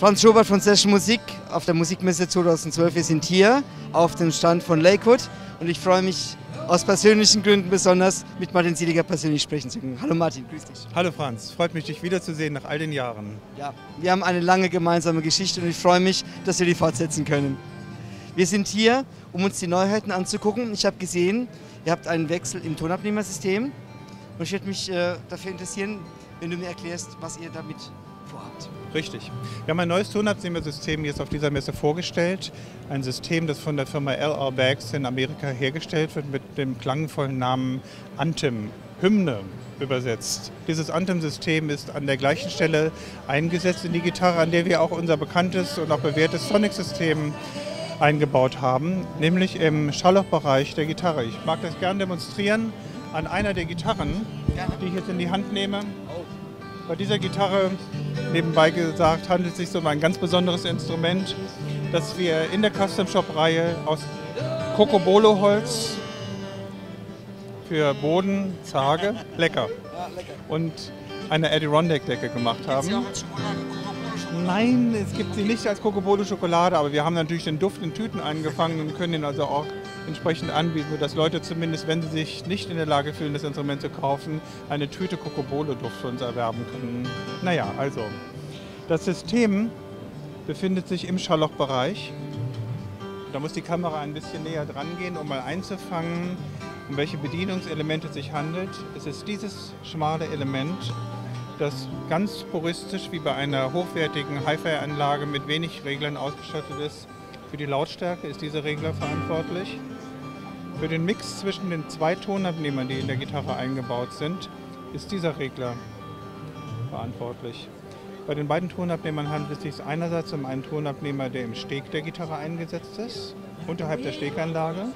Franz Schobert von Session Musik auf der Musikmesse 2012. Wir sind hier auf dem Stand von Lakewood und ich freue mich aus persönlichen Gründen besonders mit Martin Sieliger persönlich sprechen zu können. Hallo Martin, grüß dich. Hallo Franz, freut mich dich wiederzusehen nach all den Jahren. Ja, wir haben eine lange gemeinsame Geschichte und ich freue mich, dass wir die fortsetzen können. Wir sind hier, um uns die Neuheiten anzugucken. Ich habe gesehen, ihr habt einen Wechsel im Tonabnehmersystem und ich würde mich äh, dafür interessieren, wenn du mir erklärst, was ihr damit. Richtig. Wir haben ein neues Tonabnehmersystem jetzt auf dieser Messe vorgestellt. Ein System, das von der Firma LR Bags in Amerika hergestellt wird mit dem klangvollen Namen Anthem, Hymne übersetzt. Dieses Anthem-System ist an der gleichen Stelle eingesetzt in die Gitarre, an der wir auch unser bekanntes und auch bewährtes Sonic-System eingebaut haben, nämlich im Schalllochbereich der Gitarre. Ich mag das gerne demonstrieren an einer der Gitarren, die ich jetzt in die Hand nehme. Bei dieser Gitarre, nebenbei gesagt, handelt es sich um ein ganz besonderes Instrument, das wir in der Custom Shop Reihe aus Cocobolo-Holz für Boden, Zage, lecker. Und eine Adirondack-Decke gemacht haben. Nein, es gibt sie nicht als Cocobolo Schokolade, aber wir haben natürlich den Duft in Tüten eingefangen und können ihn also auch entsprechend anbieten, sodass Leute zumindest, wenn sie sich nicht in der Lage fühlen, das Instrument zu kaufen, eine Tüte Cocobolo-Duft für uns erwerben können. Naja, also, das System befindet sich im Schalllochbereich. Da muss die Kamera ein bisschen näher dran gehen, um mal einzufangen, um welche Bedienungselemente es sich handelt. Es ist dieses schmale Element, das ganz puristisch wie bei einer hochwertigen Hi-Fi-Anlage mit wenig Reglern ausgestattet ist. Für die Lautstärke ist dieser Regler verantwortlich. Für den Mix zwischen den zwei Tonabnehmern, die in der Gitarre eingebaut sind, ist dieser Regler verantwortlich. Bei den beiden Tonabnehmern handelt es sich einerseits um einen Tonabnehmer, der im Steg der Gitarre eingesetzt ist, unterhalb der Steganlage,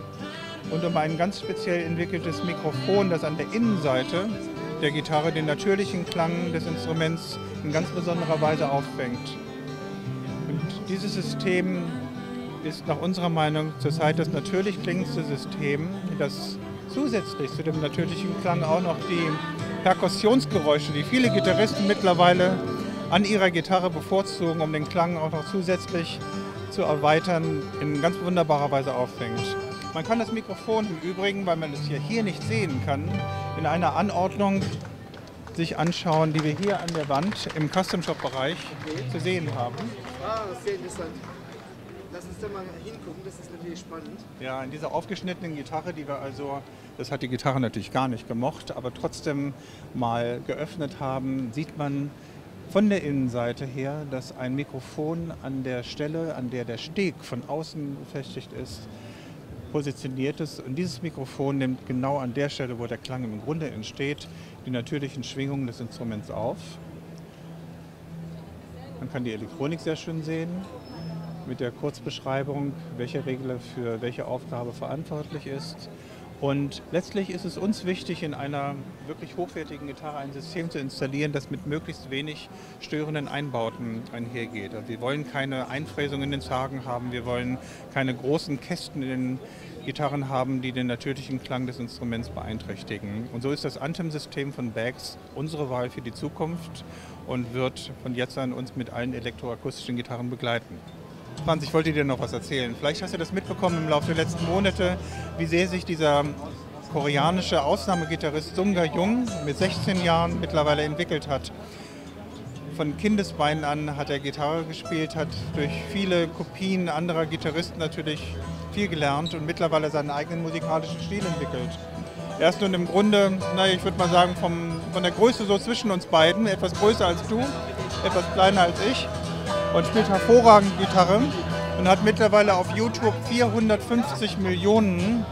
und um ein ganz speziell entwickeltes Mikrofon, das an der Innenseite der Gitarre den natürlichen Klang des Instruments in ganz besonderer Weise auffängt. Und dieses System ist nach unserer Meinung zurzeit das natürlich klingendste System, das zusätzlich zu dem natürlichen Klang auch noch die Perkussionsgeräusche, die viele Gitarristen mittlerweile an ihrer Gitarre bevorzugen, um den Klang auch noch zusätzlich zu erweitern, in ganz wunderbarer Weise auffängt. Man kann das Mikrofon im Übrigen, weil man es ja hier nicht sehen kann, in einer Anordnung sich anschauen, die wir hier an der Wand im Custom Shop Bereich okay. zu sehen haben. Ah, sehr interessant. Lass uns da mal hingucken, das ist natürlich spannend. Ja, in dieser aufgeschnittenen Gitarre, die wir also, das hat die Gitarre natürlich gar nicht gemocht, aber trotzdem mal geöffnet haben, sieht man von der Innenseite her, dass ein Mikrofon an der Stelle, an der der Steg von außen befestigt ist, positioniert ist. Und dieses Mikrofon nimmt genau an der Stelle, wo der Klang im Grunde entsteht, die natürlichen Schwingungen des Instruments auf. Man kann die Elektronik sehr schön sehen mit der Kurzbeschreibung, welcher Regler für welche Aufgabe verantwortlich ist. Und letztlich ist es uns wichtig, in einer wirklich hochwertigen Gitarre ein System zu installieren, das mit möglichst wenig störenden Einbauten einhergeht. Also wir wollen keine Einfräsung in den Zagen haben, wir wollen keine großen Kästen in den Gitarren haben, die den natürlichen Klang des Instruments beeinträchtigen. Und so ist das Anthem-System von Bags unsere Wahl für die Zukunft und wird von jetzt an uns mit allen elektroakustischen Gitarren begleiten. Franz, ich wollte dir noch was erzählen. Vielleicht hast du das mitbekommen im Laufe der letzten Monate, wie sehr sich dieser koreanische Ausnahmegitarrist Sunga Jung mit 16 Jahren mittlerweile entwickelt hat. Von Kindesbeinen an hat er Gitarre gespielt, hat durch viele Kopien anderer Gitarristen natürlich viel gelernt und mittlerweile seinen eigenen musikalischen Stil entwickelt. Er ist nun im Grunde, naja, ich würde mal sagen, vom, von der Größe so zwischen uns beiden, etwas größer als du, etwas kleiner als ich und spielt hervorragend Gitarre und hat mittlerweile auf YouTube 450 Millionen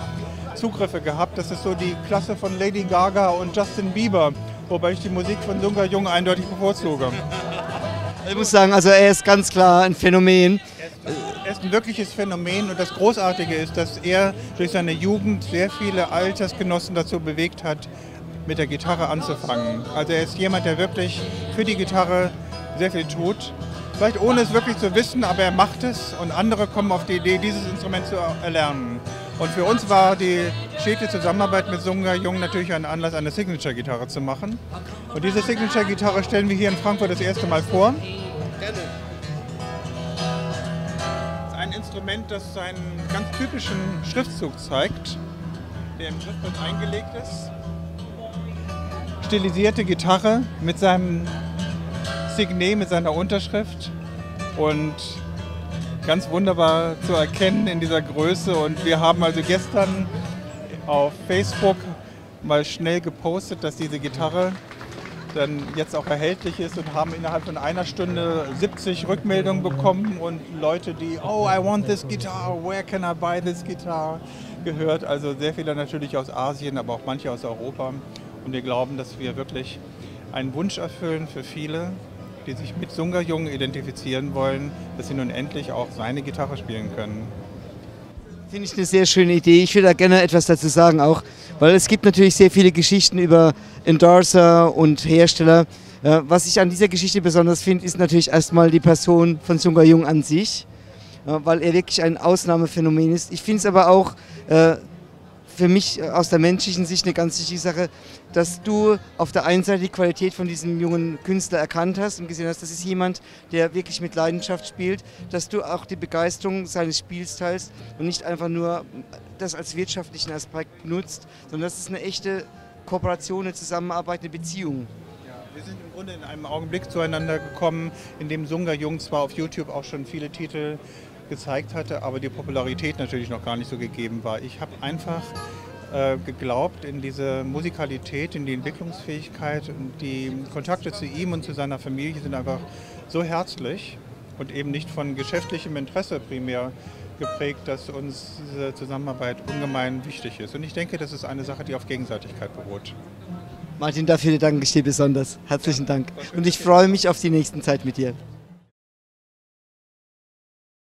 Zugriffe gehabt. Das ist so die Klasse von Lady Gaga und Justin Bieber, wobei ich die Musik von Sunga Jung eindeutig bevorzuge. Ich muss sagen, also er ist ganz klar ein Phänomen. Er ist ein wirkliches Phänomen und das Großartige ist, dass er durch seine Jugend sehr viele Altersgenossen dazu bewegt hat, mit der Gitarre anzufangen. Also er ist jemand, der wirklich für die Gitarre sehr viel tut vielleicht ohne es wirklich zu wissen, aber er macht es und andere kommen auf die Idee, dieses Instrument zu erlernen. Und für uns war die stete Zusammenarbeit mit Sunga Jung natürlich ein Anlass, eine Signature-Gitarre zu machen. Und diese Signature-Gitarre stellen wir hier in Frankfurt das erste Mal vor. ein Instrument, das seinen ganz typischen Schriftzug zeigt, der im Griffbrett eingelegt ist. Stilisierte Gitarre mit seinem Signet, mit seiner Unterschrift und ganz wunderbar zu erkennen in dieser Größe. Und wir haben also gestern auf Facebook mal schnell gepostet, dass diese Gitarre dann jetzt auch erhältlich ist und haben innerhalb von einer Stunde 70 Rückmeldungen bekommen und Leute, die, oh, I want this guitar, where can I buy this guitar, gehört. Also sehr viele natürlich aus Asien, aber auch manche aus Europa. Und wir glauben, dass wir wirklich einen Wunsch erfüllen für viele, die sich mit Sunga Jung identifizieren wollen, dass sie nun endlich auch seine Gitarre spielen können. Finde ich eine sehr schöne Idee. Ich würde da gerne etwas dazu sagen auch, weil es gibt natürlich sehr viele Geschichten über Endorser und Hersteller. Äh, was ich an dieser Geschichte besonders finde, ist natürlich erstmal die Person von Sunga Jung an sich, äh, weil er wirklich ein Ausnahmephänomen ist. Ich finde es aber auch äh, für mich äh, aus der menschlichen Sicht eine ganz wichtige Sache, dass du auf der einen Seite die Qualität von diesem jungen Künstler erkannt hast und gesehen hast, das ist jemand, der wirklich mit Leidenschaft spielt, dass du auch die Begeisterung seines Spiels teilst und nicht einfach nur das als wirtschaftlichen Aspekt nutzt, sondern das ist eine echte Kooperation, eine Zusammenarbeit, eine Beziehung. Wir sind im Grunde in einem Augenblick zueinander gekommen, in dem Sunga Jung zwar auf YouTube auch schon viele Titel gezeigt hatte, aber die Popularität natürlich noch gar nicht so gegeben war. Ich habe einfach äh, geglaubt in diese Musikalität, in die Entwicklungsfähigkeit und die Kontakte zu ihm und zu seiner Familie sind einfach so herzlich und eben nicht von geschäftlichem Interesse primär geprägt, dass uns diese Zusammenarbeit ungemein wichtig ist. Und ich denke, das ist eine Sache, die auf Gegenseitigkeit beruht. Martin, dafür danke ich dir besonders. Herzlichen Dank. Und ich freue mich auf die nächsten Zeit mit dir.